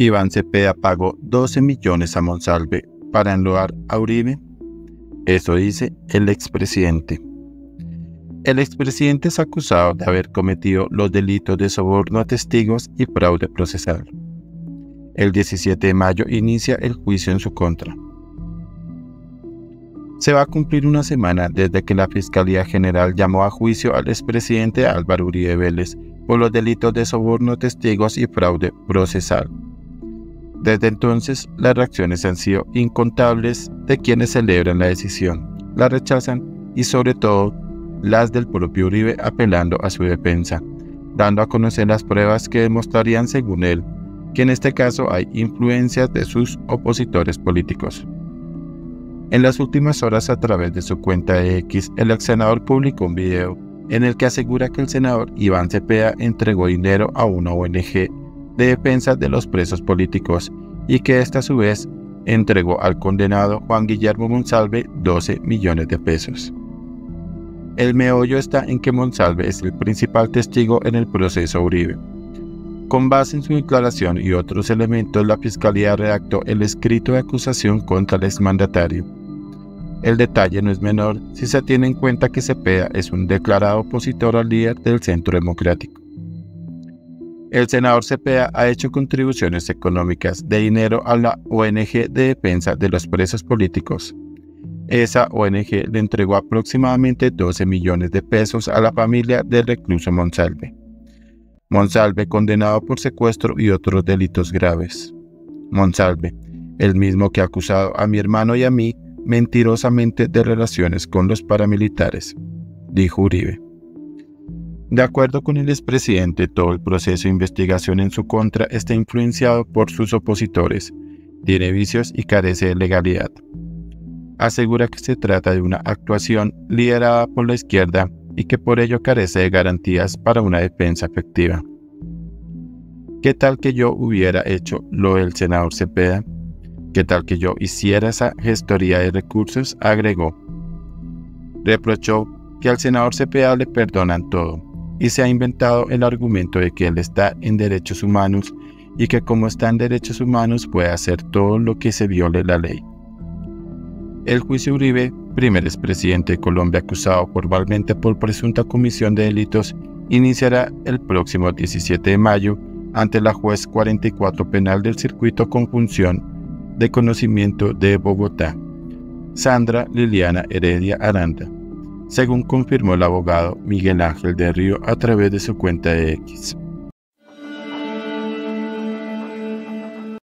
Iván Cepeda pagó 12 millones a Monsalve para enloar a Uribe. Eso dice el expresidente. El expresidente es acusado de haber cometido los delitos de soborno a testigos y fraude procesal. El 17 de mayo inicia el juicio en su contra. Se va a cumplir una semana desde que la Fiscalía General llamó a juicio al expresidente Álvaro Uribe Vélez por los delitos de soborno a testigos y fraude procesal. Desde entonces, las reacciones han sido incontables de quienes celebran la decisión, la rechazan y sobre todo las del propio Uribe apelando a su defensa, dando a conocer las pruebas que demostrarían, según él, que en este caso hay influencias de sus opositores políticos. En las últimas horas, a través de su cuenta de X, el ex senador publicó un video en el que asegura que el senador Iván Cepeda entregó dinero a una ONG de defensa de los presos políticos y que ésta a su vez entregó al condenado Juan Guillermo Monsalve 12 millones de pesos. El meollo está en que Monsalve es el principal testigo en el proceso Uribe. Con base en su declaración y otros elementos, la Fiscalía redactó el escrito de acusación contra el exmandatario el detalle no es menor si se tiene en cuenta que Cepeda es un declarado opositor al líder del Centro Democrático. El senador Cepeda ha hecho contribuciones económicas de dinero a la ONG de defensa de los presos políticos. Esa ONG le entregó aproximadamente 12 millones de pesos a la familia del recluso Monsalve. Monsalve condenado por secuestro y otros delitos graves. Monsalve, el mismo que ha acusado a mi hermano y a mí mentirosamente de relaciones con los paramilitares, dijo Uribe. De acuerdo con el expresidente, todo el proceso de investigación en su contra está influenciado por sus opositores, tiene vicios y carece de legalidad. Asegura que se trata de una actuación liderada por la izquierda y que por ello carece de garantías para una defensa efectiva. ¿Qué tal que yo hubiera hecho lo del senador Cepeda? ¿Qué tal que yo hiciera esa gestoría de recursos? agregó. Reprochó que al senador Cepeda le perdonan todo y se ha inventado el argumento de que él está en derechos humanos y que como está en derechos humanos puede hacer todo lo que se viole la ley. El juicio Uribe, primer expresidente de Colombia acusado formalmente por presunta comisión de delitos, iniciará el próximo 17 de mayo ante la juez 44 penal del circuito con función de Conocimiento de Bogotá, Sandra Liliana Heredia Aranda, según confirmó el abogado Miguel Ángel de Río a través de su cuenta de X.